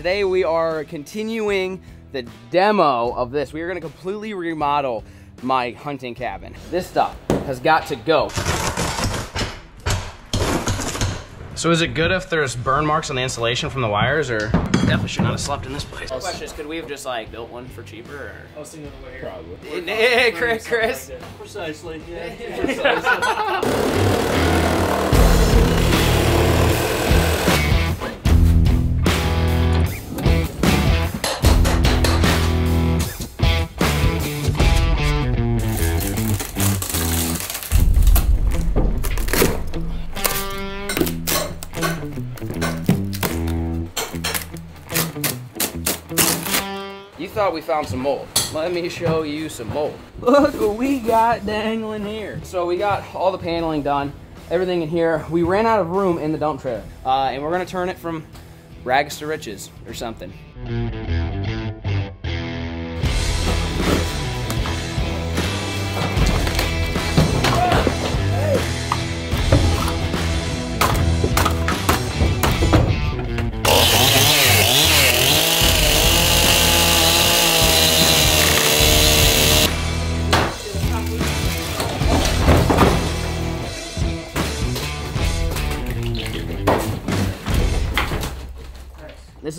today we are continuing the demo of this. We are gonna completely remodel my hunting cabin. This stuff has got to go. So is it good if there's burn marks on the insulation from the wires, or definitely should not have slept in this place? The question is, could we have just like built one for cheaper? Or? I was thinking of way here. Probably. Hey, Chris, Chris. Precisely. Yeah. Precisely. Thought we found some mold. Let me show you some mold. Look what we got dangling here. So we got all the paneling done, everything in here. We ran out of room in the dump trailer, uh, and we're gonna turn it from rags to riches or something.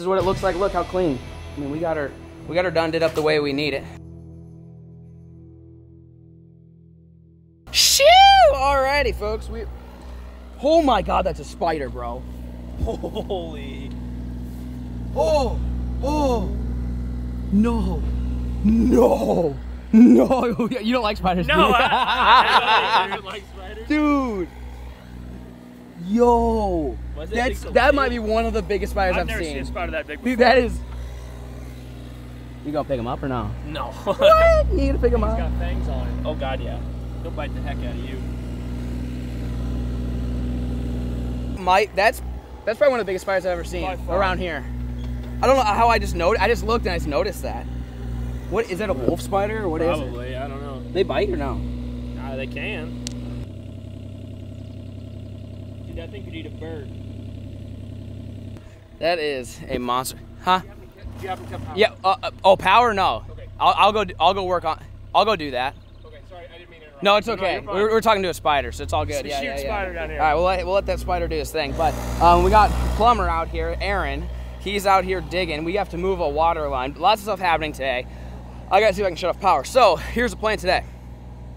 Is what it looks like. Look how clean. I mean, we got her, we got her done, did up the way we need it. Shoo! Alrighty, folks. We. Oh my God, that's a spider, bro. Holy. Oh, oh, no, no, no. You don't like spiders, No, do you? I, I, I don't like spiders. dude. Yo, that's that big? might be one of the biggest spiders I've I've, never seen. seen a spider that big Dude, that is. You gonna pick him up or no? No. What? You gonna pick him He's up? got fangs on him. Oh god, yeah. He'll bite the heck out of you. My that's that's probably one of the biggest spiders I've ever seen around here. I don't know how I just noticed. I just looked and I just noticed that. What is that? A wolf spider or what is it? Probably. I don't know. They bite or no? Nah, they can. Dude, I think you'd eat a bird. That is a monster. Huh? Do you have to out? Yeah. Uh, uh, oh, power? No. Okay. I'll, I'll go. do- I'll go work on. I'll go do that. Okay, sorry, I didn't mean to interrupt. No, it's okay. fine. we're, we're talking to a spider, so it's all good. A Yeah, huge yeah, yeah. spider down here. All right, we'll let, we'll let that spider do his thing. But um, we got plumber out here, Aaron. He's out here digging. We have to move a water line. Lots of stuff happening today. I gotta see if I can shut off power. So here's the plan today.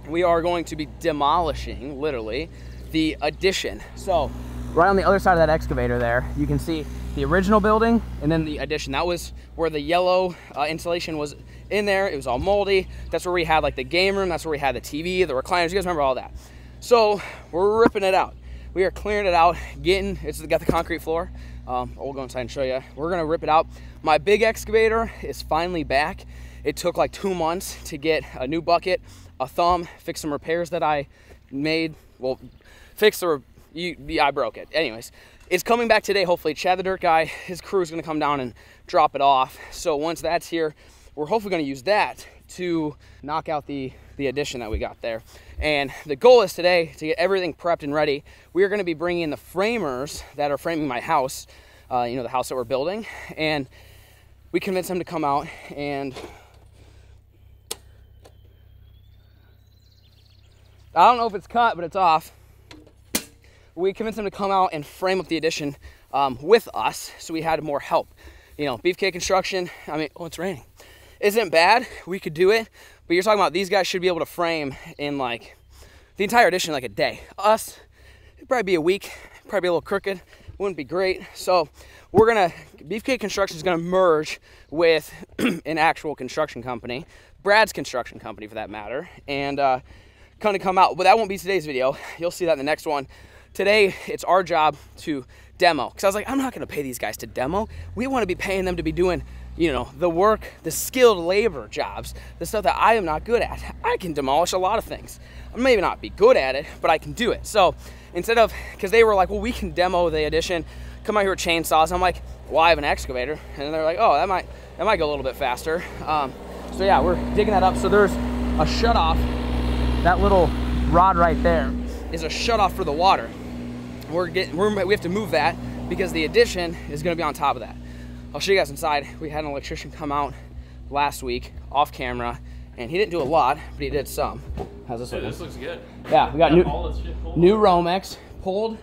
We are going to be demolishing, literally, the addition. So right on the other side of that excavator there, you can see the original building and then the addition. That was where the yellow uh, insulation was in there. It was all moldy. That's where we had like the game room. That's where we had the TV, the recliners. You guys remember all that. So we're ripping it out. We are clearing it out, getting, it's got the concrete floor. Um, we'll go inside and show you. We're gonna rip it out. My big excavator is finally back. It took like two months to get a new bucket, a thumb, fix some repairs that I made. Well, fixed or you, yeah, I broke it. Anyways, it's coming back today, hopefully. Chad the Dirt Guy, his crew is gonna come down and drop it off. So once that's here, we're hopefully gonna use that to knock out the, the addition that we got there. And the goal is today to get everything prepped and ready. We are gonna be bringing in the framers that are framing my house, uh, you know, the house that we're building. And we convinced them to come out and I don't know if it's cut, but it's off. We convinced them to come out and frame up the addition um, with us, so we had more help. You know, beefcake construction. I mean, oh, it's raining. Isn't bad. We could do it, but you're talking about these guys should be able to frame in like the entire addition like a day. Us, it'd probably be a week. Probably be a little crooked. Wouldn't be great. So we're gonna Beefcake Construction is gonna merge with an actual construction company, Brad's construction company for that matter, and uh, kind of come out. But that won't be today's video. You'll see that in the next one. Today, it's our job to demo. Because I was like, I'm not going to pay these guys to demo. We want to be paying them to be doing, you know, the work, the skilled labor jobs, the stuff that I am not good at. I can demolish a lot of things. I may not be good at it, but I can do it. So instead of, because they were like, well, we can demo the addition, come out here with chainsaws. I'm like, well, I have an excavator. And they're like, oh, that might, that might go a little bit faster. Um, so yeah, we're digging that up. So there's a shut off that little rod right there is a shutoff for the water. We're getting, we're, we have to move that because the addition is going to be on top of that. I'll show you guys inside. We had an electrician come out last week off camera, and he didn't do a lot, but he did some. How's this Dude, looking? this looks good. Yeah, we got Got new all this shit pulled. new Romex pulled,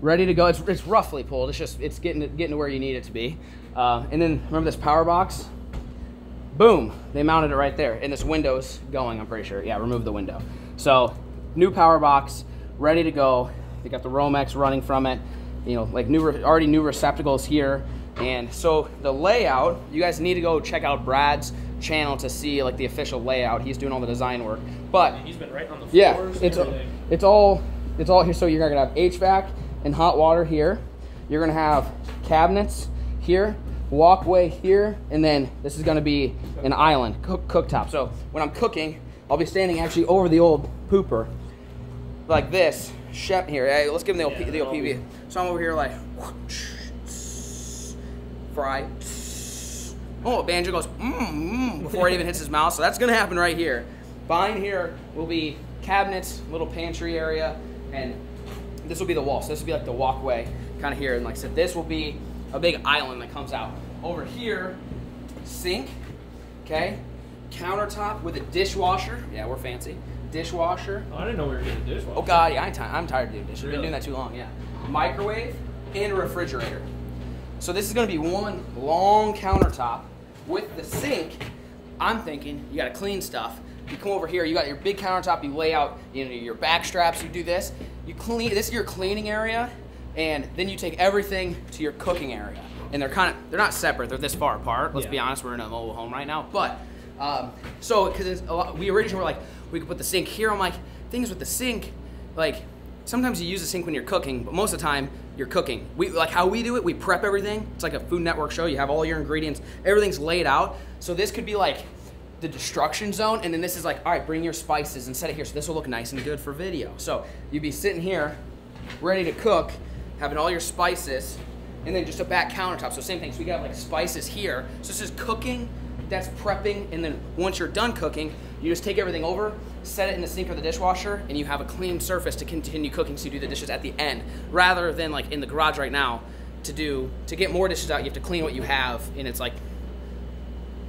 ready to go. It's, it's roughly pulled. It's just it's getting to, getting to where you need it to be. Uh, and then remember this power box? Boom! They mounted it right there, and this window's going. I'm pretty sure. Yeah, remove the window. So new power box, ready to go. They got the Romex running from it. You know, like new already new receptacles here. And so the layout, you guys need to go check out Brad's channel to see like the official layout. He's doing all the design work. But He's been right on the yeah, it's it's all it's all here. So you're gonna have HVAC and hot water here. You're gonna have cabinets here, walkway here, and then this is gonna be an island cook, cooktop. So when I'm cooking, I'll be standing actually over the old pooper, like this. Shep here. Hey, let's give him the, Yeah, the that'll So I'm over here like fry. Oh, banjo goes mm, mm, before it even hits his mouth. So that's gonna happen right here. Behind here will be cabinets, little pantry area, and this will be the wall. So this will be like the walkway kind of here. And like I said, this will be a big island that comes out. Over here, sink, okay? Countertop with a dishwasher. Yeah, we're fancy. Dishwasher. Oh, I didn't know we were getting a dishwasher. Oh God, yeah, I'm, ti- I'm tired of doing dishes. I've been doing that too long. Yeah. Microwave and a refrigerator. So this is going to be one long countertop with the sink. I'm thinking you got to clean stuff. You come over here, you got your big countertop. You lay out, you know, your back straps. You do this. You clean. This is your cleaning area, and then you take everything to your cooking area. And they're kind of they're not separate. They're this far apart. Let's Yeah. be honest. We're in a mobile home right now, but um, so because we originally were like we could put the sink here. I'm like things with the sink, like sometimes you use the sink when you're cooking, but most of the time you're cooking. We like how we do it. We prep everything. It's like a Food Network show. You have all your ingredients. Everything's laid out. So this could be like the destruction zone, and then this is like all right, bring your spices and set it here. So this will look nice and good for video. So you'd be sitting here, ready to cook, having all your spices, and then just a back countertop. So same thing. So we got like spices here. So this is cooking. That's prepping, and then once you're done cooking, you just take everything over, set it in the sink or the dishwasher, and you have a clean surface to continue cooking. So you do the dishes at the end, rather than like in the garage right now. To do to get more dishes out, you have to clean what you have, and it's like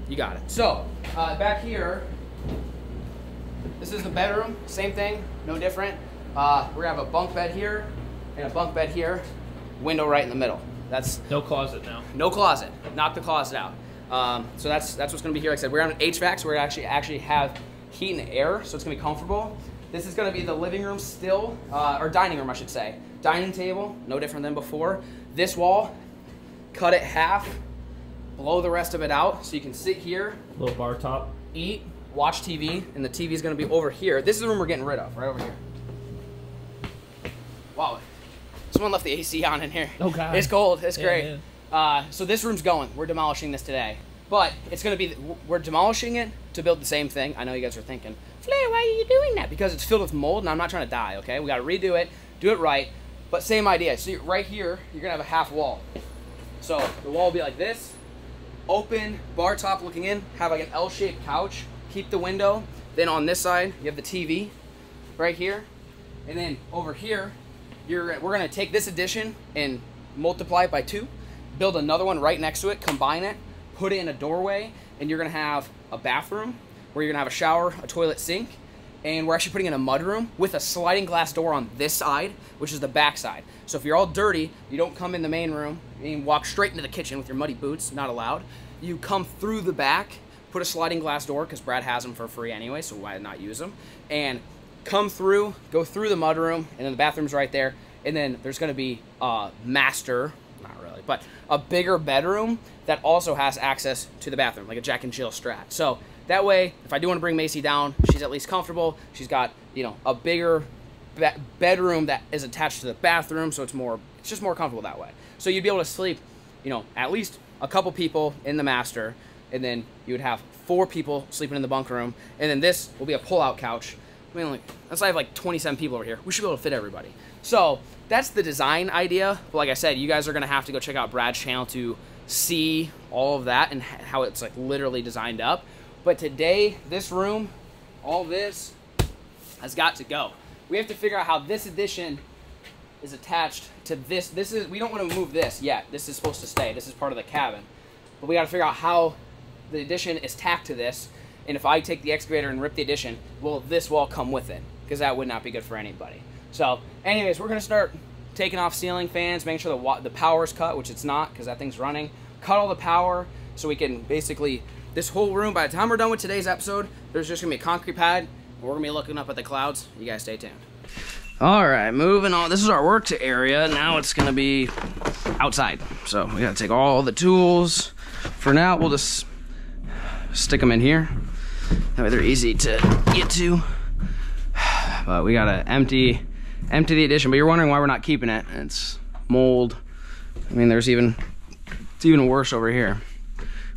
you got it. So uh, back here, this is the bedroom. Same thing, no different. Uh, we're gonna have a bunk bed here and a bunk bed here. Window right in the middle. That's No closet now. no closet. Knock the closet out. Um, so that's that's what's gonna be here. Like I said, we're on an HVAC, so we're actually actually have heat and air, so it's gonna be comfortable. This is gonna be the living room still, uh, or dining room, I should say. Dining table, no different than before. This wall, cut it half, blow the rest of it out, so you can sit here, Little bar top. eat, watch TV, and the TV is gonna be over here. This is the room we're getting rid of, right over here. Wow, someone left the AC on in here. Oh, God. it's cold. It's Yeah, great. Uh, so this room's going. We're demolishing this today, but it's gonna be. We're demolishing it to build the same thing. I know you guys are thinking, Flair, why are you doing that? Because it's filled with mold, and I'm not trying to die. Okay, we gotta redo it, do it right, but same idea. So right here, you're gonna have a half wall. So the wall will be like this, open bar top looking in, have like an L-shaped couch, keep the window. Then on this side, you have the TV right here. And then over here, you're we're gonna take this addition and multiply it by two, build another one right next to it, combine it, put it in a doorway, and you're gonna have a bathroom where you're gonna have a shower, a toilet sink, and we're actually putting in a mudroom with a sliding glass door on this side, which is the back side. So if you're all dirty, you don't come in the main room and walk straight into the kitchen with your muddy boots, not allowed. You come through the back, put a sliding glass door because Brad has them for free anyway, so why not use them? And come through, go through the mudroom, and then the bathroom's right there. And then there's gonna be a master, not really, but a bigger bedroom that also has access to the bathroom, like a Jack and Jill strat. So that way, if I do want to bring Macy down, she's at least comfortable. She's got you know a bigger be- bedroom that is attached to the bathroom, so it's more it's just more comfortable that way. So you'd be able to sleep, you know, at least a couple people in the master, and then you would have four people sleeping in the bunk room, and then this will be a pull-out couch. I mean, like, say I have like 27 people over here. We should be able to fit everybody. So that's the design idea. But like I said, you guys are gonna have to go check out Brad's channel to see all of that and how it's like literally designed up. But today, this room, all this, has got to go. We have to figure out how this addition is attached to this. This is we don't want to move this yet. This is supposed to stay. This is part of the cabin. but we got to figure out how the addition is tacked to this. And if I take the excavator and rip the addition, will this wall come with it? Because that would not be good for anybody. So, anyways, we're gonna start taking off ceiling fans, making sure the the power's cut, which it's not because that thing's running. Cut all the power so we can basically this whole room. By the time we're done with today's episode, there's just gonna be a concrete pad. We're gonna be looking up at the clouds. You guys stay tuned. All right, moving on. This is our work area. Now it's gonna be outside. So we gotta take all the tools. For now, we'll just stick them in here. That way they're easy to get to. But we gotta empty, empty the addition. But you're wondering why we're not keeping it. It's mold. I mean, there's even, it's even worse over here.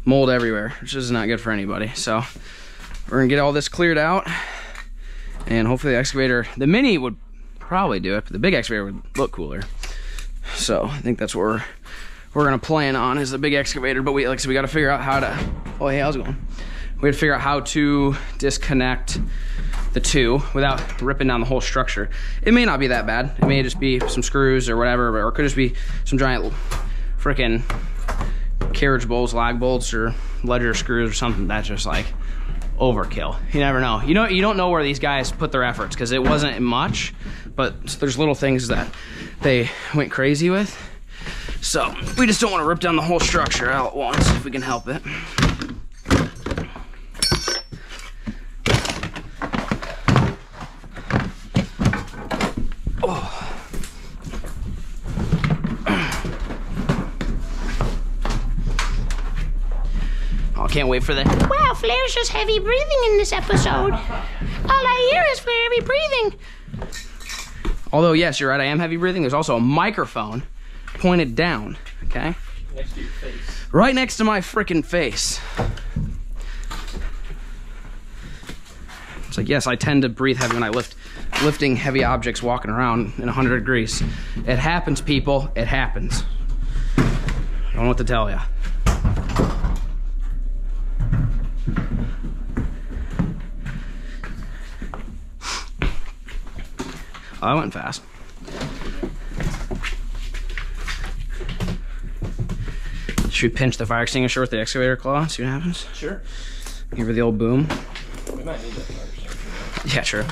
Mold everywhere, which is not good for anybody. So we're gonna get all this cleared out. And hopefully the excavator, the mini would probably do it, but the big excavator would look cooler. So I think that's what we're we're gonna plan on is the big excavator. But we like said, we got to figure out how to. Oh hey, how's it going? We got to figure out how to disconnect the two without ripping down the whole structure. It may not be that bad. It may just be some screws or whatever, or it could just be some giant freaking carriage bolts, lag bolts, or ledger screws or something that's just like overkill. You never know. You know, you don't know where these guys put their efforts because it wasn't much, but there's little things that they went crazy with. So we just don't want to rip down the whole structure all at once if we can help it. Can't wait for that. Wow, Flair's just heavy breathing in this episode. All I hear is Flair heavy breathing. Although, yes, you're right, I am heavy breathing. There's also a microphone pointed down, okay? Next to your face. Right next to my freaking face. It's like, yes, I tend to breathe heavy when I lift lifting heavy objects walking around in 100 degrees. It happens, people. It happens. I don't know what to tell you. I went fast. Should we pinch the fire extinguisher with the excavator claw? See what happens? Sure. Give her the old boom. We might need that first. Yeah, true.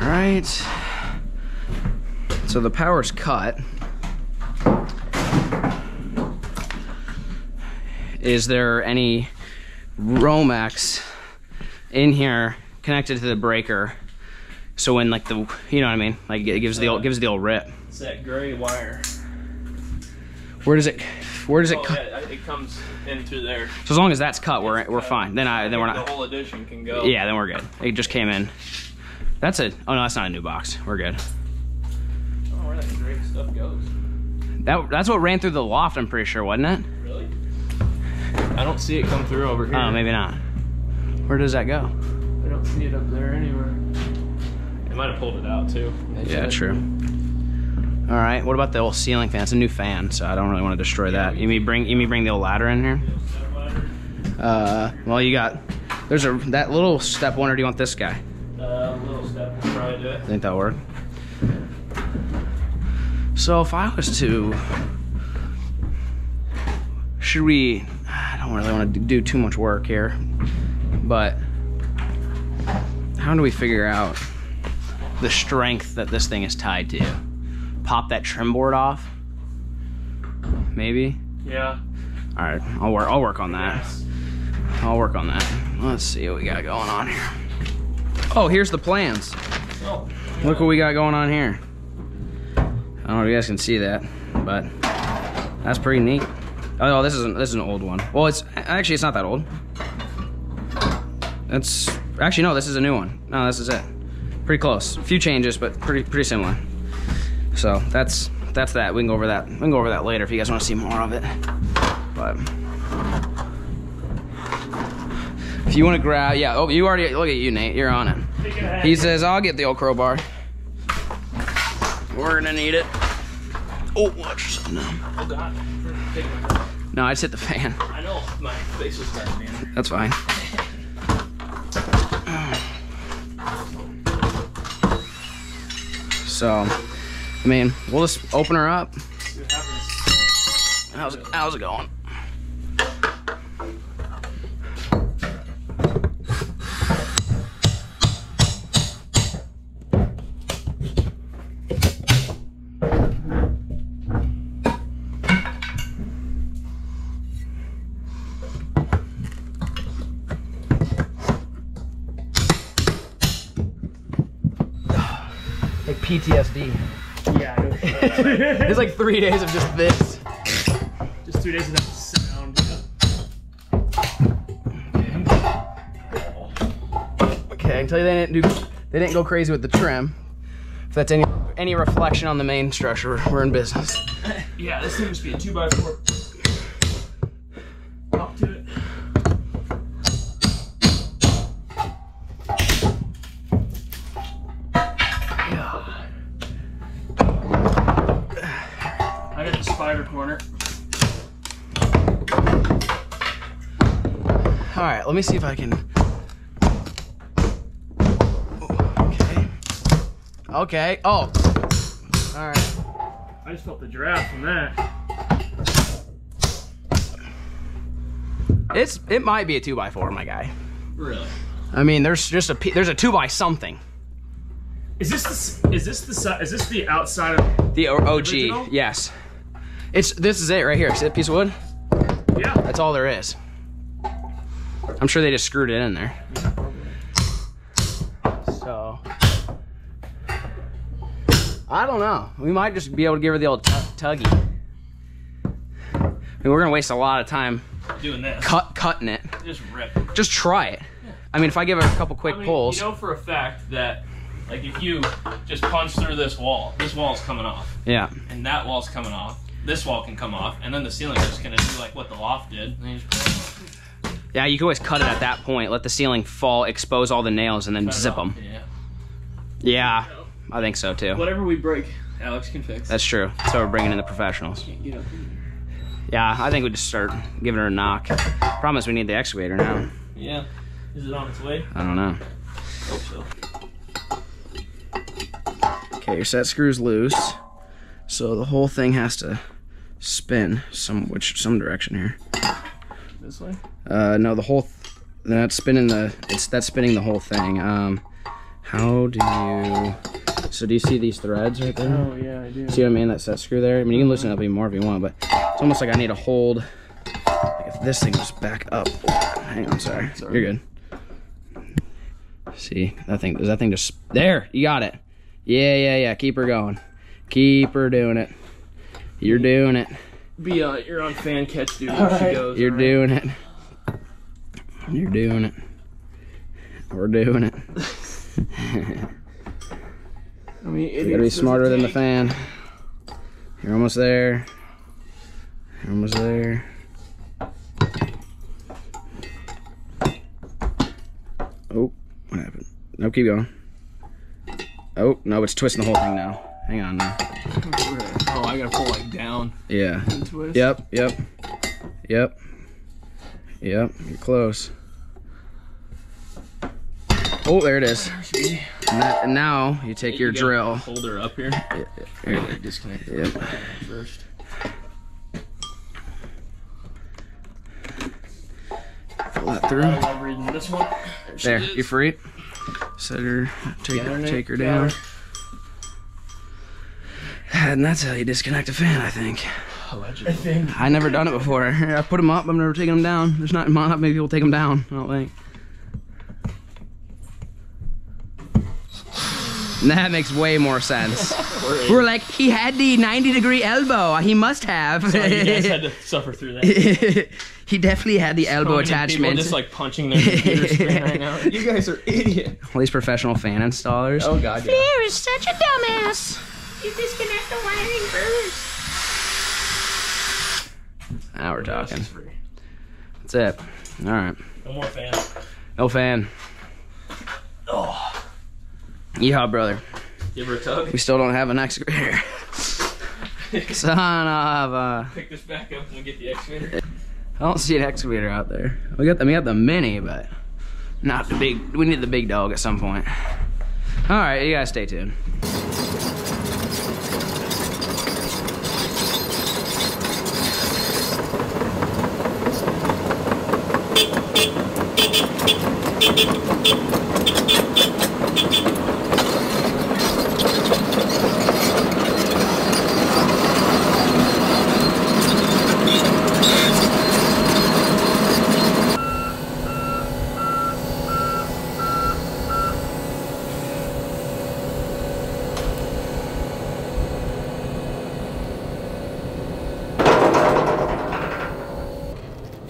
All right. So the power's cut. Is there any Romex in here connected to the breaker? So when like the, you know what I mean? Like it gives the old, gives the old rip. It's that gray wire. Where does it, where does it Oh, cut? yeah, it comes into there. So as long as that's cut, we're we're fine. Then I then we're not. The whole addition can go. Yeah, then we're good. It just came in. That's it. Oh no, that's not a new box. We're good. Oh, where that gray stuff goes. That that's what ran through the loft. I'm pretty sure, wasn't it? Really? I don't see it come through over here. Oh, maybe not. Where does that go? I don't see it up there anywhere. It might have pulled it out too. Yeah, true. All right. What about the old ceiling fan? It's a new fan, so I don't really want to destroy that. You mean bring you mean bring the old ladder in here? Uh, well, you got. There's a that little step one, or do you want this guy? Uh, little step will probably do it. Think that'll work. So if I was to, should we? I don't really want to do too much work here, but how do we figure out the strength that this thing is tied to? Pop that trim board off, maybe. Yeah. All right, I'll work. I'll work on that. I'll work on that. Let's see what we got going on here. Oh, here's the plans. Oh. Look what we got going on here. I don't know if you guys can see that, but that's pretty neat. Oh, oh, this is an, this is an old one. Well, it's actually it's not that old. That's actually no, this is a new one. No, this is it. Pretty close. A few changes, but pretty pretty similar. So that's that's that. We can go over that. We can go over that later if you guys want to see more of it. But if you want to grab, yeah. Oh, you already look at you, Nate. You're on it. He says, "I'll get the old crowbar." We're gonna need it. Oh, watch yourself now. Oh God. No, I just hit the fan. I know my face was hurt, man. That's fine. So, I mean, we'll just open her up. See what happens. How's how's it going? PTSD. Yeah, I know. It's like three days of just this. Just two days of that sound. Okay, I can tell you they didn't do they didn't go crazy with the trim. If that's any any reflection on the main structure, we're in business. Yeah, this thing must be a two by four. Let me see if I can. Oh, okay. Okay. Oh. All right. I just felt the draft from that. It's it might be a two by four, my guy. Really? I mean, there's just a p- there's a two by something. Is this the is this the is this the outside of? The OG, Original? yes. It's this is it right here. See that piece of wood? Yeah. That's all there is. I'm sure they just screwed it in there. So I don't know. We might just be able to give her the old tu- tuggy. I mean, we're gonna waste a lot of time Doing this. cut cutting it. Just rip. Just try it. I mean, if I give her a couple quick I mean, pulls, You know for a fact that, like, if you just punch through this wall, this wall's coming off, yeah, and that wall's coming off. This wall can come off, and then the ceiling's just gonna do like what the loft did. And you just pull it off, yeah, you can always cut it at that point. Let the ceiling fall, expose all the nails, and then cut zip them. Yeah. Yeah, I think so too. Whatever we break, Alex can fix. That's true. So we're bringing in the professionals. Can't get up in Yeah, I think we just start giving her a knock. Promise we need the excavator now. Yeah. Is it on its way? I don't know. Hope so. Okay, your set screw's loose, so the whole thing has to spin some which some direction here. This way. Uh, no, the whole. Th- that's spinning the. It's that's spinning the whole thing. Um, how do you? So do you see these threads right there? Oh yeah, I do. See what I mean? That's That set screw there. I mean, you can loosen it up even more if you want, but it's almost like I need to hold. Like if this thing was back up. Hang on, sorry. You're good. See that thing? Does that thing just there? You got it. Yeah, yeah, yeah. Keep her going. Keep her doing it. You're doing it. Be uh, you're on fan catch duty. All She goes, You're all right? doing it. You're doing it. We're doing it. I mean, You gotta be smarter than the fan. You're almost there. You're almost there. Oh, what happened? No, keep going. Oh, no, it's twisting the whole thing now. Hang on now. Oh, I gotta pull like down Yeah. and twist. Yep, yep. Yep. Yep, you're close. Oh, there it is. And, now you take your You drill. Hold her up here. Here. Disconnect Yep. first. Pull that through. Reading this one. There, is. you free? Set her, take her, take her down. her. And that's how you disconnect a fan, I think. Allegedly. I think. I never done it before. I put them up, I've never taken them down. There's not not many people take them down. I don't think. That makes way more sense. We're like, he had the 90 degree elbow. He must have. you guys had to suffer through that. he definitely had the elbow many attachment. People just like punching their computer screen right now. You guys are idiots. All these professional fan installers. Oh god. Yeah. Flair is such a dumbass. You disconnect the wiring first. Now we're talking. This is free. That's it. All right. No more fan. No fan. Oh. Yeehaw, brother. Give her a tug. We still don't have an excavator. Son of a. Pick this back up when we get the excavator. I don't see an excavator out there. We got the we got the mini, but not the big. We need the big dog at some point. All right, you guys stay tuned.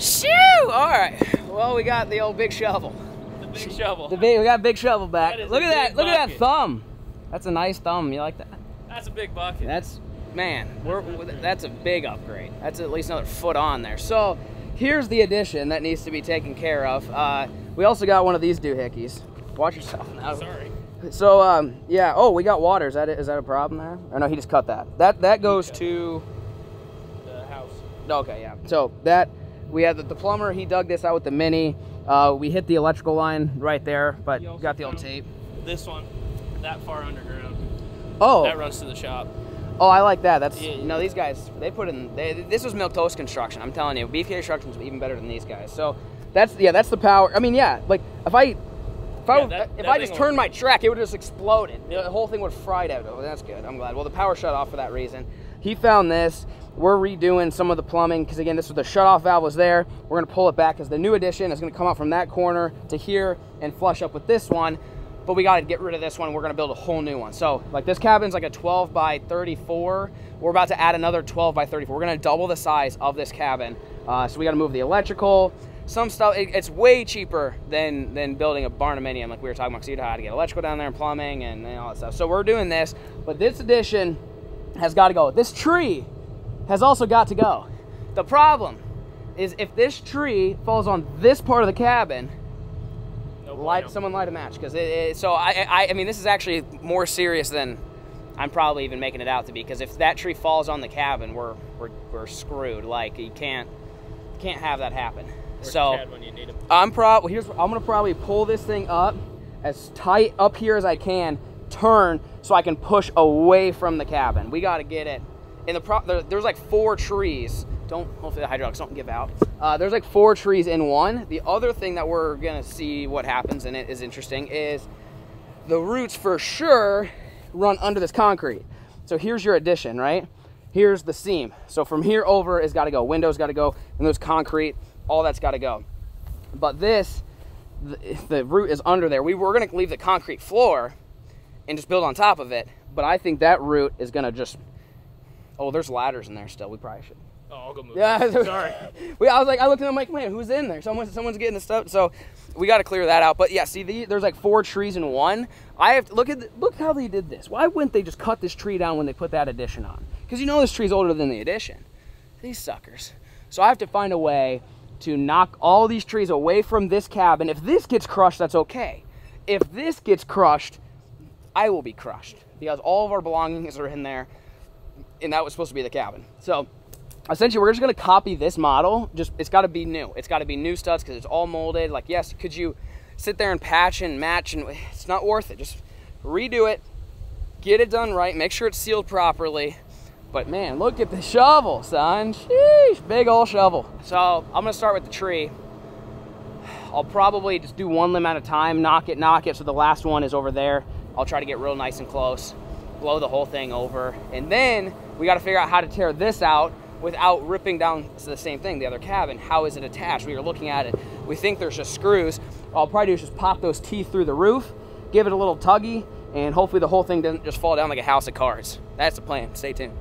Shoo! All right. Well, we got the old big shovel. The big shovel. The big, we got big shovel back. That is Look at that! big Look at that thumb. That's a nice thumb. You like that? That's a big bucket. That's man. We're, that's a big upgrade. That's at least another foot on there. So here's the addition that needs to be taken care of. Uh, we also got one of these doohickeys. Watch yourself now. Sorry. So um, yeah. Oh, we got water. Is that is that a problem there? Or no? He just cut that. That that goes to. The house. Okay, yeah. So that we had the, the plumber. He dug this out with the mini. Uh, we hit the electrical line right there, but got the old tape. This one, that far underground. Oh, That runs to the shop. oh, I like that. That's Yeah, yeah. no. These guys, they put in. They, this was milk toast construction. I'm telling you, BPA construction is even better than these guys. So that's yeah, that's the power. I mean, yeah, like if I. If I, Yeah, would- that- if that I just turned my track, it would just exploded. The whole thing would have fried out. Oh, that's good. I'm glad. Well, the power shut off for that reason. He found this. We're redoing some of the plumbing because again, this was the shut-off valve was there. We're gonna pull it back because the new addition is gonna come out from that corner to here and flush up with this one. But we gotta get rid of this one. We're gonna build a whole new one. So like this cabin's like a 12 by 34. We're about to add another 12 by 34. We're gonna double the size of this cabin. Uh, so we gotta move the electrical. Some stuff it, it's way cheaper than than building a barndominium like we were talking about. you know how to get electrical down there and plumbing and, and all that stuff. So we're doing this, but this addition has got to go. This tree has also got to go. The problem is if this tree falls on this part of the cabin, No light bueno. someone light a match because it, it, so I, I I mean this is actually more serious than I'm probably even making it out to be because if that tree falls on the cabin we're we're, we're screwed like you can't can't have that happen Where's so when you need him? I'm probably here's I'm gonna probably pull this thing up as tight up here as I can turn so I can push away from the cabin we got to get it in the pro there, there's like four trees. Don't hopefully the hydraulics don't give out. Uh, there's like four trees in one. The other thing that we're gonna see what happens in it is interesting is the roots for sure run under this concrete. So here's your addition right? Here's the seam. So from here over is got to go. Windows got to go and there's concrete. All that's got to go. But this the, the root is under there. We were to leave the concrete floor and just build on top of it. But i think that root is to just oh there's ladders in there still we probably should Oh, I'll go move. yeah. Sorry. we, I was like, I looked at them like, man, who's in there? Someone, someone's getting the stuff. So we got to clear that out. But yeah, see, the, there's like four trees in one. I have to look at the, look how they did this. Why wouldn't they just cut this tree down when they put that addition on? Because you know this tree's older than the addition. These suckers. So I have to find a way to knock all these trees away from this cabin. If this gets crushed, that's okay. If this gets crushed, I will be crushed because all of our belongings are in there, and that was supposed to be the cabin. So essentially we're just going to copy this model. Just it's got to be new. It's got to be new studs because it's all molded. Like yes could you sit there and patch and match and it's not worth it. Just redo it get it done right make sure it's sealed properly. But man look at the shovel son. Sheesh, big old shovel. So i'm to start with the tree. I'll probably just do one limb at a time knock it knock it so the last one is over there. I'll try to get real nice and close blow the whole thing over and then we got to figure out how to tear this out without ripping down the same thing, the other cabin. How is it attached? We are looking at it. We think there's just screws. All I'll probably do is just pop those teeth through the roof, give it a little tuggy, and hopefully the whole thing doesn't just fall down like a house of cards. That's the plan. Stay tuned.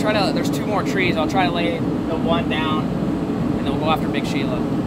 Try to. There's two more trees. I'll try to lay the one down, and then we'll go after Big Sheila.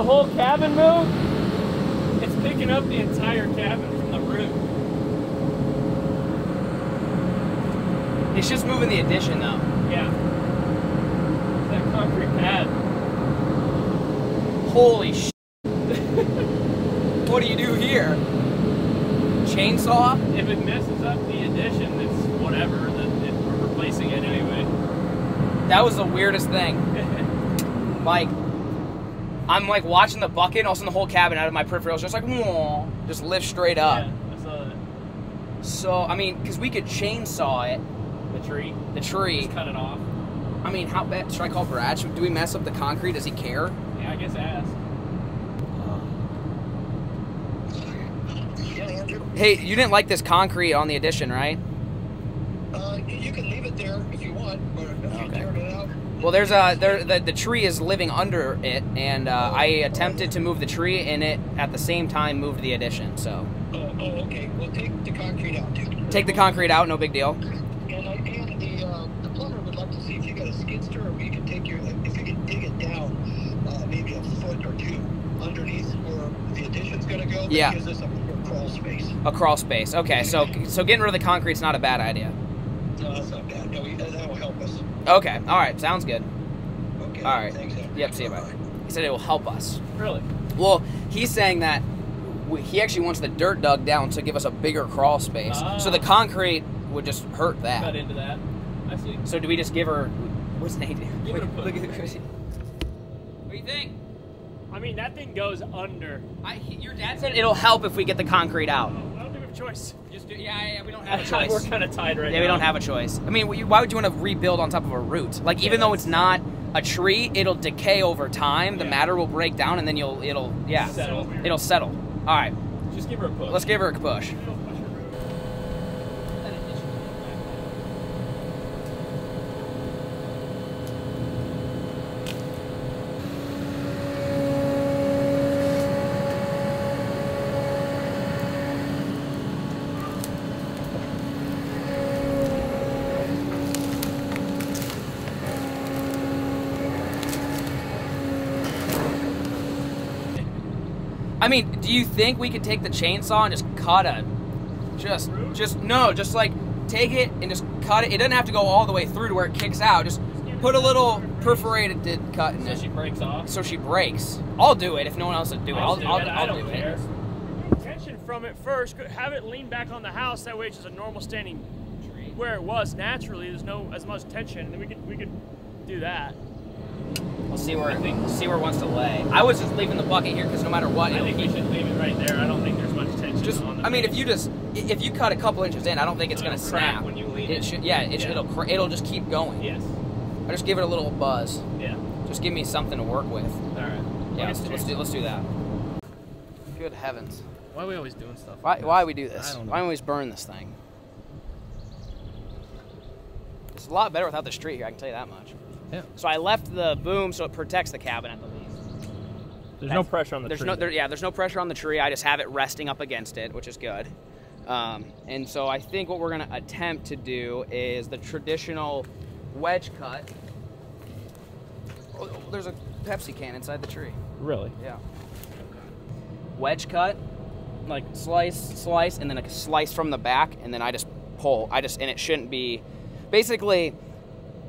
The whole cabin move? It's picking up the entire cabin from the roof. It's just moving the addition though. Yeah. That concrete pad. Holy sh! what do you do here? chainsaw? If it messes up the addition, it's whatever. Then it, we're replacing it anyway. That was the weirdest thing. Like, I'm like watching the bucket, and all of a sudden the whole cabin out of my peripheral is just like, "Whoa," just lift straight up. Yeah, I saw that. So, I mean, because we could chainsaw it, The tree. the tree. Just cut it off. I mean, how bad? Should I call Brad? Should, do we mess up the concrete? Does he care? Yeah, I guess ask. Yeah, Andrew. Hey, you didn't like this concrete on the addition, right? Uh, you you can leave it there if you want, but if you Okay. tear it out, Well, there's a there the, the tree is living under it, and uh, I attempted to move the tree, and it at the same time moved the addition. So oh, oh, okay. Well, take the concrete out too. take the concrete out, no big deal. And, I, and the uh, the plumber would like to see if you got a skid steer, or you can take your if you can dig it down, uh, maybe a foot or two underneath where the addition's gonna go. that Yeah. Gives us a more crawl space. A crawl space. Okay, so so getting rid of the concrete's not a bad idea. No, that's not bad. No, we, that will help us. Okay, all right, sounds good. Okay. All right. Thanks, Andrew. Yep, see you, bye. Bye. He said it will help us. Really? Well, he's saying that he actually wants the dirt dug down to give us a bigger crawl space. So the Ah. concrete would just hurt that. Cut that. into that. I see. So do we just give her? What's Nate? Give it a. Look at the crazy What do you think? I mean, that thing goes under. I, he- your dad said it'll help if we get the concrete out. I don't think we have a choice. Just do, yeah, yeah, we don't have a choice. We're kind of tied right now. Yeah, we don't have a choice. I mean, why would you want to rebuild on top of a root? Like, even though it's not a tree, it'll decay over time. The Yeah. matter will break down, and then you'll, it'll, yeah, Settle. it'll settle. All right, Just give her a push. let's give her a push. Mean, do you think we could take the chainsaw and just cut a, just, just no, just like take it and just cut it. It doesn't have to go all the way through to where it kicks out. Just put a little perforated did cut in So it, she breaks off. so she breaks. I'll do it if no one else would do it. I'll, do I'll, it. I'll, I don't do care. it. Tension from it first. Have it lean back on the house. That way, it's just a normal standing tree. where it was naturally. There's no as much tension, and then we could we could do that. We'll see where we'll see where it wants to lay. I was just leaving the bucket here because no matter what, I it'll think we keep. should leave it right there. I don't think there's much tension Just, on the I mean, if you just if you cut a couple inches in, I don't think it's It'll gonna crack snap. when you lean it it. should, yeah, it, Yeah. it'll it'll just keep going. Yes. I just give it a little buzz. Yeah. Just give me something to work with. All right. Yeah, let's, let's do chainsaw. let's do that. Good heavens! Why are we always doing stuff? Why like why this? we do this? I don't know. Why don't we always burn this thing? It's a lot better without the street here. I can tell you that much. Yeah. So I left the boom so it protects the cabin at the least. There's That's- no pressure on the there's tree. no there, yeah there's no pressure on the tree i just have it resting up against it which is good um, and so i think what we're going to attempt to do is the traditional wedge cut oh, oh, there's a pepsi can inside the tree Really? yeah wedge cut like slice slice and then a slice from the back and then i just pull i just and it shouldn't be basically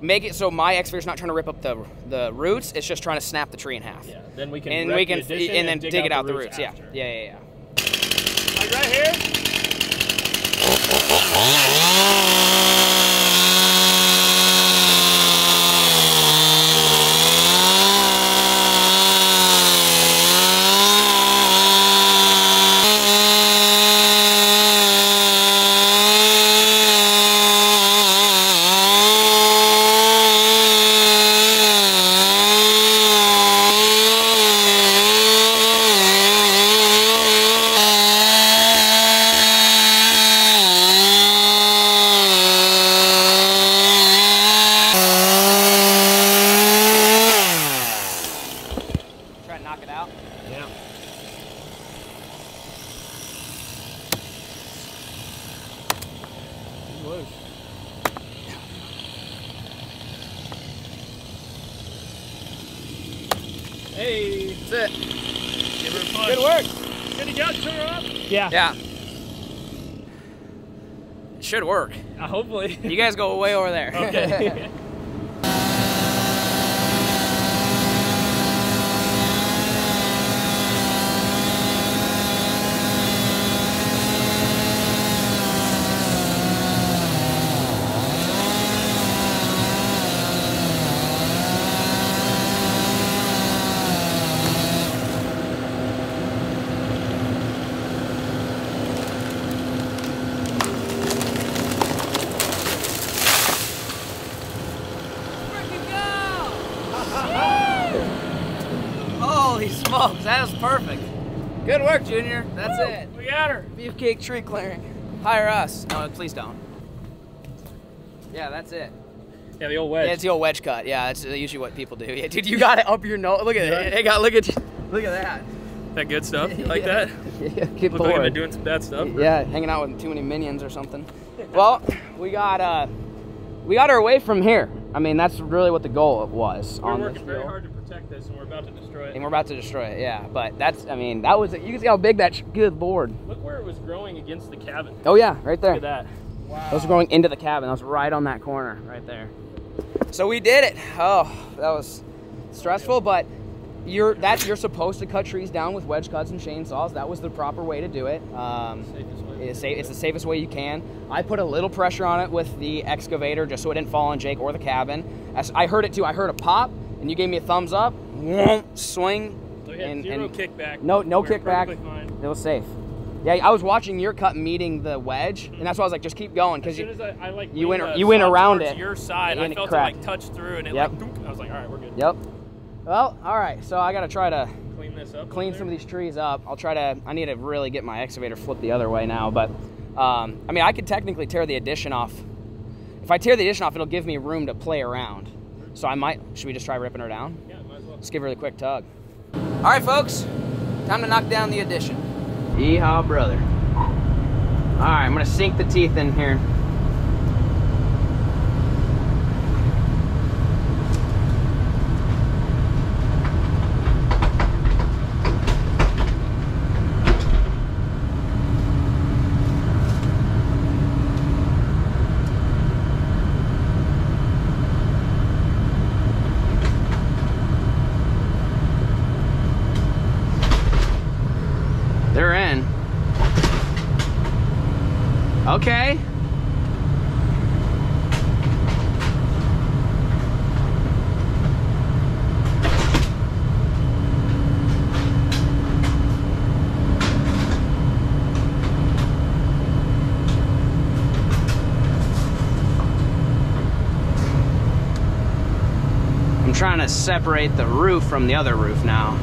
make it so my excavator's not trying to rip up the the roots it's just trying to snap the tree in half Yeah. Then we can and we can addition and then dig, it out the roots. Yeah. yeah, yeah, yeah. Like right here. Try to knock it out. Yeah. He's loose. Hey. That's it. Give her a push. Good work. Good to go. Turn her up. Yeah. It should work. Uh, hopefully. You guys go way over there. okay. Good work, Junior. That's Woo! it. We Beefcake tree clearing. Hire us. No, please don't. Yeah, that's it. Yeah, the old wedge. Yeah, it's the old wedge cut. Yeah, that's usually what people do. Yeah, dude, you got it up your nose. Look at it. Hey, got look at look at that. that good stuff. You like Yeah. that? Yeah, get Look like I've doing some bad stuff. Yeah, hanging out with too many minions or something. Well, we got uh, we got our way from here. I mean, that's really what the goal was. We're on working this very deal. hard to protect this, and we're about to destroy it. and we're about to destroy it. Yeah, but that's I mean, that was you can see how big that good lord. Look where it was growing against the cabin. Oh yeah, right there. Look at that. Wow. Those are going into the cabin. That was right on that corner, right there. So we did it. Oh, that was stressful, but you're that you're supposed to cut trees down with wedge cuts and chainsaws. That was the proper way to do it. Um, it's, sa- it's the safest way you can. I put a little pressure on it with the excavator just so it didn't fall on Jake or the cabin. As I heard it too. I heard a pop, and you gave me a thumbs up. Swing. So and- zero and- kickback. No, no We kickback. It was safe. Yeah, I was watching your cut meeting the wedge, and that's why I was like, just keep going because you. as I, I like you went- you went around it, your side, and I it felt cracked. it like touch through, and it Yep. like. I was like, all right, we're good. Yep. Well, all right. So I gotta try to Clean this up. clean some of these trees up. I'll try to. I need to really get my excavator flipped the other way now. But um, I mean, I could technically tear the addition off. If I tear the addition off, it'll give me room to play around. So I might. Should we just try ripping her down? Yeah, might as well. Let's give her a quick tug. All right, folks. Time to knock down the addition. Yeehaw, brother. All right, I'm gonna sink the teeth in here. They're in. Okay. I'm trying to separate the roof from the other roof now.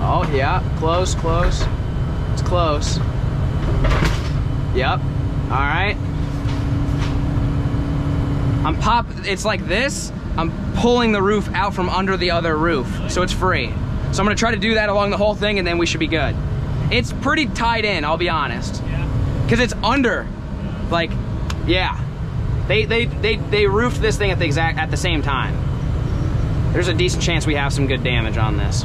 Oh, yeah, close, close. It's close. Yep. All right. I'm pop. It's like this. I'm pulling the roof out from under the other roof, so it's free. So I'm gonna try to do that along the whole thing, and then we should be good. It's pretty tied in, I'll be honest, Yeah. because it's under. Like, yeah. They they they they roofed this thing at the exact at the same time. There's a decent chance we have some good damage on this.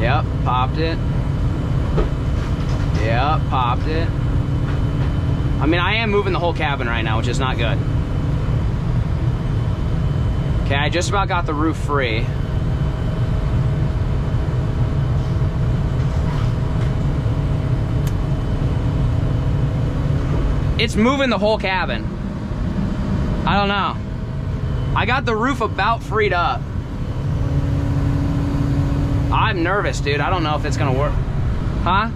Yep, popped it. Yep, popped it. I mean, I am moving the whole cabin right now, which is not good. Okay, I just about got the roof free. It's moving the whole cabin. I don't know. I got the roof about freed up. I'm nervous, dude. I don't know if it's gonna work. Huh?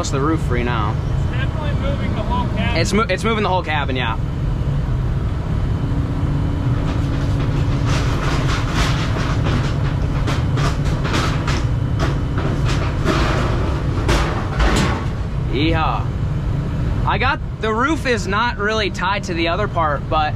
I got most of the roof free now. It's definitely moving the whole cabin. It's, mo- it's moving the whole cabin, yeah. Yeehaw. I got, the roof is not really tied to the other part, but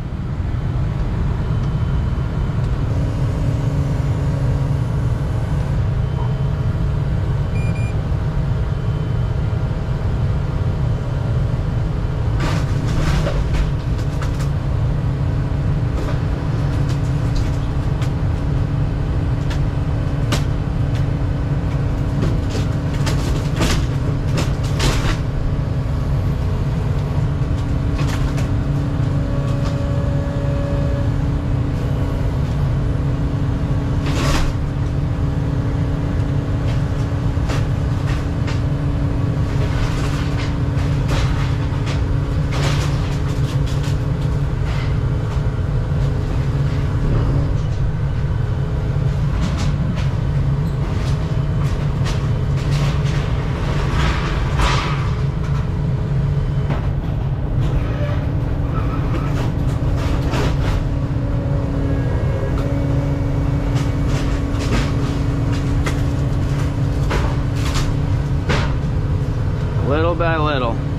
Little by little.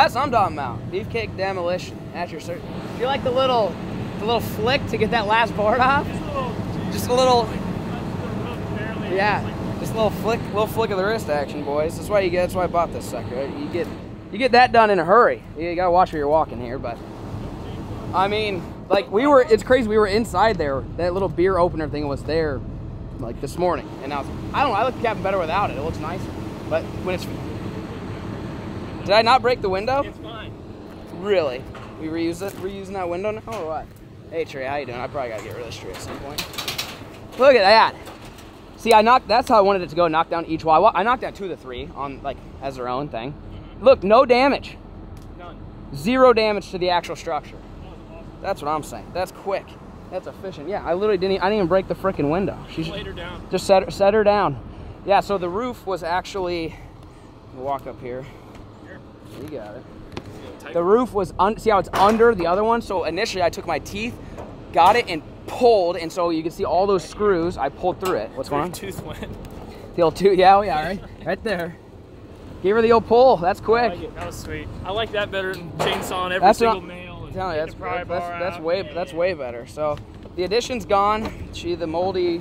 That's what I'm talking about. Beefcake demolition. That's your certain. You like the little, the little flick to get that last board off? Just a little, yeah. Just a little flick, little flick of the wrist action, boys. That's why you get. That's why I bought this sucker. You get, you get that done in a hurry. You gotta watch where you're walking here, but. I mean, like we were. It's crazy. We were inside there. That little beer opener thing was there, like this morning, and I was. I don't know. I the cabin better without it. It looks nicer, but when it's. Did I not break the window? It's fine. Really? We reuse it? Reusing that window now or what? Hey Trey, how you doing? I probably gotta get rid of this tree at some point. Look at that. See, I knocked. That's how I wanted it to go. Knock down each wall. I knocked down two of the three on like as their own thing. Mm-hmm. Look, no damage. None. Zero damage to the actual structure. That's what I'm saying. That's quick. That's efficient. Yeah, I literally didn't. I didn't even break the freaking window. She Laid her down. just set her, set her down. Yeah. So the roof was actually. Walk up here. You got it. The roof was un- see how it's under the other one. So initially, I took my teeth, got it, and pulled, and so you can see all those screws. I pulled through it. What's going on? Tooth went. The old two, yeah, oh, yeah, right, right there. Give her the old pull. That's quick. like. That was sweet. I like that better than chainsawing every That's single nail. and telling you, that's, that's, that's way Yeah, that's yeah. way better. So the addition's gone. She the moldy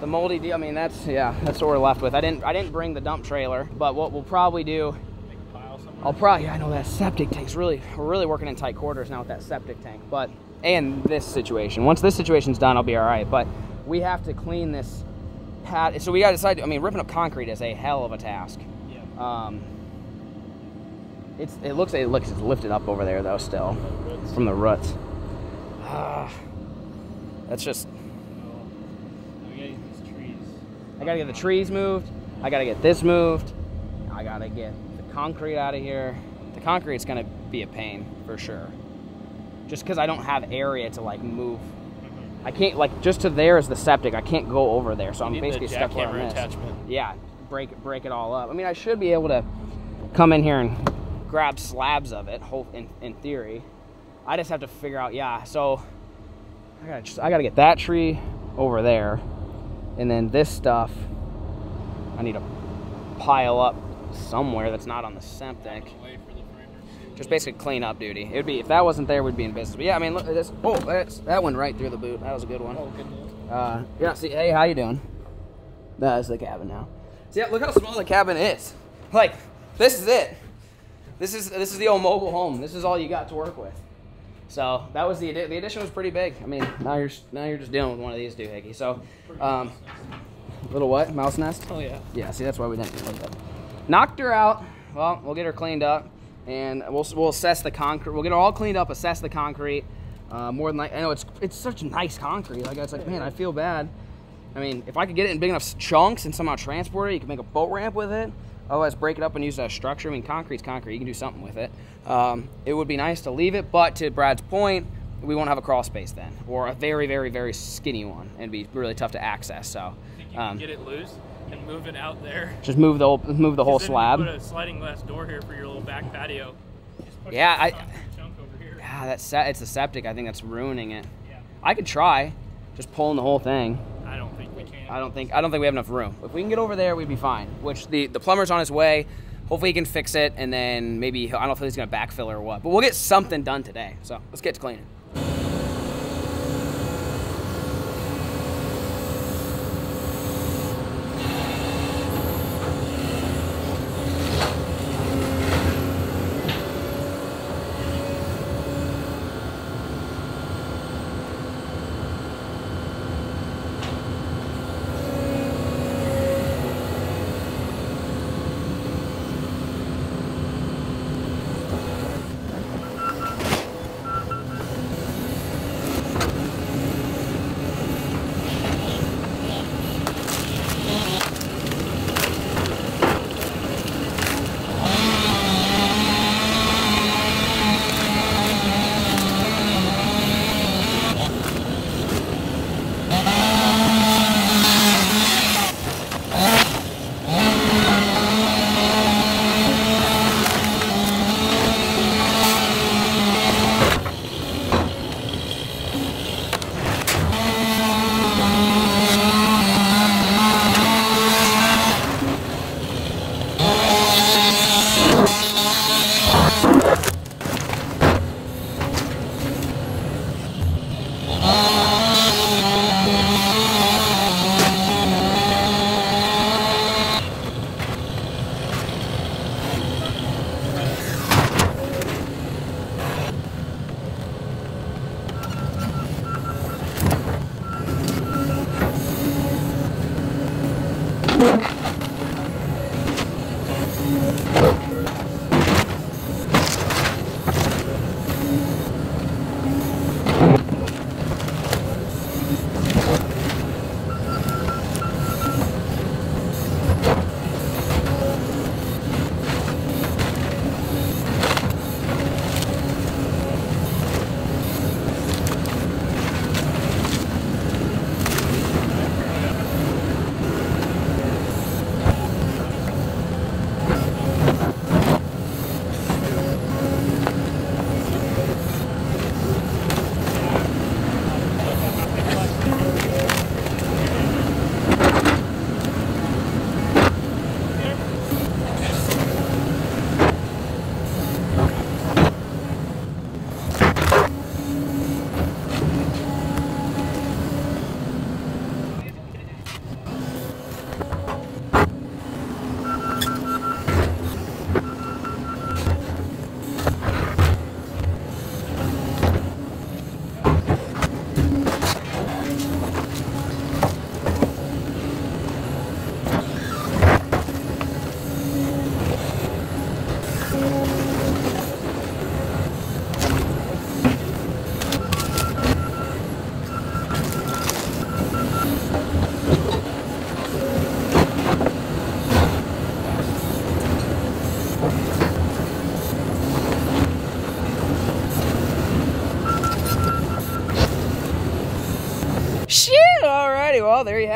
the moldy deal. I mean that's yeah, that's what we're left with. I didn't I didn't bring the dump trailer, but what we'll probably do Make a pile somewhere. I'll probably I know that septic tank's really we're really working in tight quarters now with that septic tank. But and this situation. Once this situation's done, I'll be all right. But we have to clean this pad. So we got to decide. I mean, ripping up concrete is a hell of a task. Yeah. Um, it's it looks it looks it's lifted up over there though still from the roots. Ah, that's just We gotta get these trees. I gotta get the trees moved. I gotta get this moved. I gotta get concrete out of here. The concrete's gonna be a pain for sure. Just because I don't have area to like move. I can't like just to there is the septic. I can't go over there, so I'm basically stuck where I'm attachment. Yeah, break it break it all up. I mean, I should be able to come in here and grab slabs of it. Whole in, in theory, I just have to figure out. Yeah, so I gotta just, I gotta get that tree over there, and then this stuff I need to pile up somewhere that's not on the septic. Wait for the framers. just basically clean up duty. It would be if that wasn't there, we'd be in business. But yeah, I mean, look at this. Oh, that's, that went right through the boot. That was a good one. Oh, good. Uh, yeah. See, hey, how you doing? That's the cabin now. See, yeah, look how small the cabin is. Like, this is it. This is this is the old mobile home. This is all you got to work with. So that was the the addition was pretty big. I mean, now you're now you're just dealing with one of these doohickeys. So, um, little what mouse nest? Oh yeah. Yeah. See, that's why we didn't like that. Knocked her out. Well, we'll get her cleaned up, and we'll we'll assess the concrete. We'll get her all cleaned up, assess the concrete. Uh, more than like I know it's it's such nice concrete. Like I was like, man, I feel bad. I mean, if I could get it in big enough chunks and somehow transport it, you can make a boat ramp with it. Otherwise, break it up and use it as structure. I mean, concrete's concrete. You can do something with it. Um, it would be nice to leave it, but to Brad's point, we won't have a crawl space then, or a very, very, very skinny one, and it'd be really tough to access. So, Think you um, can get it loose and move it out there. just move the whole, move the whole 'Cause then you slab. Put a sliding glass door here for your little back patio. Yeah, I- concrete chunk over here. Ah, that's se- it's the septic. I think that's ruining it. Yeah. I could try, just pulling the whole thing. I don't think we can. I don't think I don't think we have enough room. If we can get over there, we'd be fine. Which the the plumber's on his way. Hopefully he can fix it, and then maybe he'll- I don't know if he's gonna backfill or what. But we'll get something done today. So let's get to cleaning.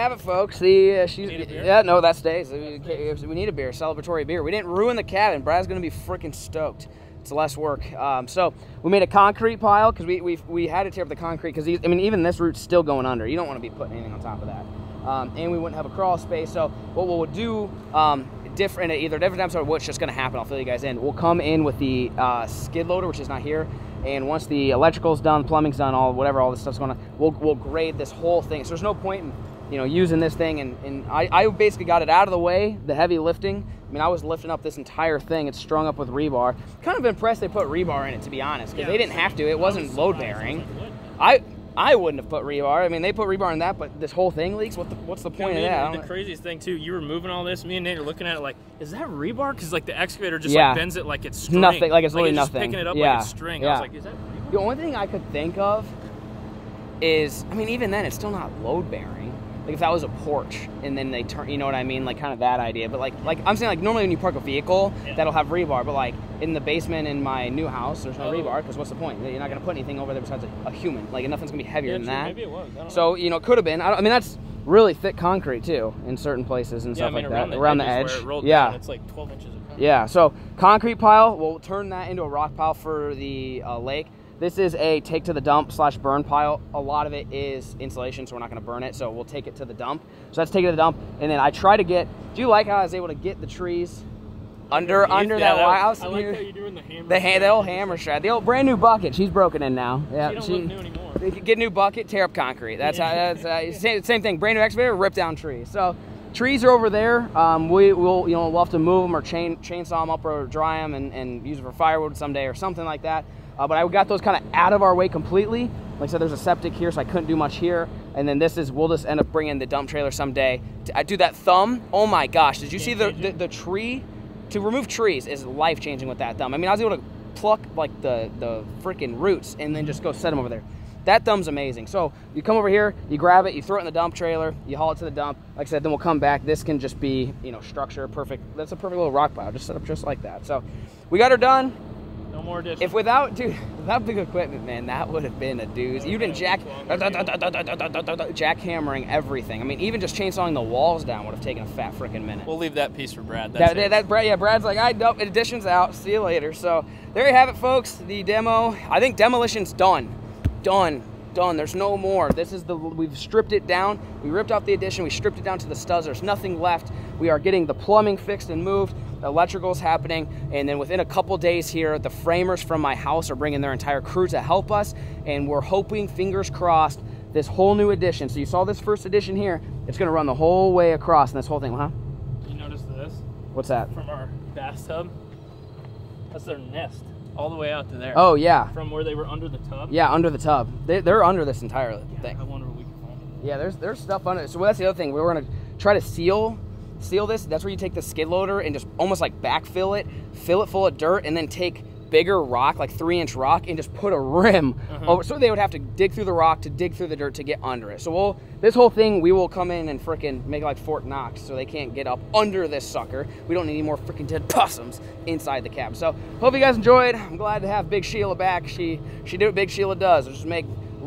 Have it, folks. The uh, she's Need a beer? yeah, no, that stays. We, we need a beer, celebratory beer. We didn't ruin the cabin. Brad's gonna be freaking stoked. It's less work. Um, so we made a concrete pile because we, we we had to tear up the concrete because I mean even this root's still going under. You don't want to be putting anything on top of that. Um, and we wouldn't have a crawl space. So what we'll do um, different, either different episode or what's just going to happen. I'll fill you guys in. We'll come in with the uh, skid loader, which is not here. And once the electrical's done, plumbing's done, all whatever, all this stuff's going on, we'll, we'll grade this whole thing. So there's no point in you know using this thing. And, and I, I basically got it out of the way, the heavy lifting. I mean, I was lifting up this entire thing. It's strung up with rebar. Kind of impressed they put rebar in it, to be honest, because Yeah, they didn't have to. It I was wasn't load. I bearing. I I wouldn't have put rebar. I mean, they put rebar in that, but this whole thing leaks. What the, what's the point Me of that? The craziest thing too, you were moving all this. Me and Nate are looking at it like, is that rebar? Because like the excavator just Yeah. like bends it like it's string. Nothing, like it's literally just nothing. picking it up Yeah, like it's string. I yeah. was like, is that rebar? The only thing I could think of is, I mean, even then, it's still not load bearing. Like if that was a porch and then they turn, you know what I mean, like kind of that idea. But like, like I'm saying, like normally when you park a vehicle, Yeah. that'll have rebar. But like in the basement in my new house, there's no Oh. rebar because what's the point? You're not gonna put anything over there besides a, a human. Like nothing's gonna be heavier Yeah, than true, that. Maybe it was. I don't So you know, it could have been. I, don't, I mean, that's really thick concrete too in certain places and know. yeah, I stuff mean, like around that the around the edge. Where it rolled yeah, down, it's like 12 inches of concrete. yeah, so concrete pile, we'll turn that into a rock pile for the uh, lake. This is a take to the dump slash burn pile. A lot of it is insulation, so we're not going to burn it. So we'll take it to the dump. So let's take it to the dump, and then I try to get. Do you like how I was able to get the trees under under Yeah, that wire? I was I like here- how you're doing the hammer. the, hand, the old hammer strap, the old brand new bucket. She's broken in now. Yeah, She don't she- look new anymore. Get a new bucket, tear up concrete. That's how. That's uh, same, same thing. Brand new excavator, rip down trees. So trees are over there. Um, we will, you know, we'll have to move them or chain chainsaw them up or dry them and, and use it for firewood someday or something like that. Uh, but I got those kind of out of our way completely. Like I said, there's a septic here, so I couldn't do much here. And then this is, we'll just end up bringing the dump trailer someday. I do that thumb. Oh my gosh! Did you see the, the the tree? To remove trees is life changing with that thumb. I mean, I was able to pluck like the the freaking roots and then just go set them over there. That thumb's amazing. So you come over here, you grab it, you throw it in the dump trailer, you haul it to the dump. Like I said, then we'll come back. This can just be, you know, structure, perfect. That's a perfect little rock pile, just set up just like that. So we got her done. No more additions. If without, dude, without big equipment, man, that would have been a doozy. You'd been jack, jackhammering everything. I mean, even just chainsawing the walls down would have taken a fat freaking minute. we'll leave that piece for Brad. That's That, it. that, that Brad, yeah, Brad's like, I nope, addition's out. See you later. So there you have it, folks. The demo. I think demolition's done, done, done. There's no more. This is the we've stripped it down. We ripped off the addition. We stripped it down to the studs. There's nothing left. We are getting the plumbing fixed and moved. Electrical's happening, and then within a couple days here, the framers from my house are bringing their entire crew to help us, and we're hoping, fingers crossed, this whole new addition. So you saw this first addition here. It's going to run the whole way across, and this whole thing, huh? You notice this What's that? from our bathtub? That's their nest, all the way out to there. Oh yeah, From where they were under the tub. yeah, under the tub. They, they're under this entire I thing. wonder what we can find. Yeah, there's there's stuff under it. So that's the other thing. We were gonna try to seal seal this. That's where you take the skid loader and just almost like backfill it, fill it full of dirt, and then take bigger rock, like three inch rock, and just put a rim mm-hmm. over. So they would have to dig through the rock to dig through the dirt to get under it. So we'll this whole thing we will come in and frickin' make like Fort Knox, so they can't get up under this sucker. We don't need any more freaking dead possums inside the cab. So hope you guys enjoyed. I'm glad to have Big Sheila back. She she did what Big Sheila does, which is make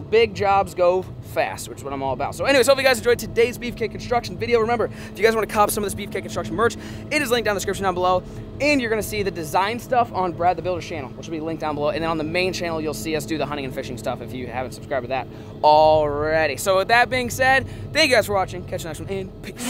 big jobs go fast, which is what I'm all about. So anyways, hope you guys enjoyed today's Beefcake Construction video. Remember, if you guys want to cop some of this Beefcake Construction merch, it is linked down in the description down below. And you're going to see the design stuff on Brad the Builder's channel, which will be linked down below. And then on the main channel, you'll see us do the hunting and fishing stuff if you haven't subscribed to that already. So with that being said, thank you guys for watching. Catch you next one, and peace.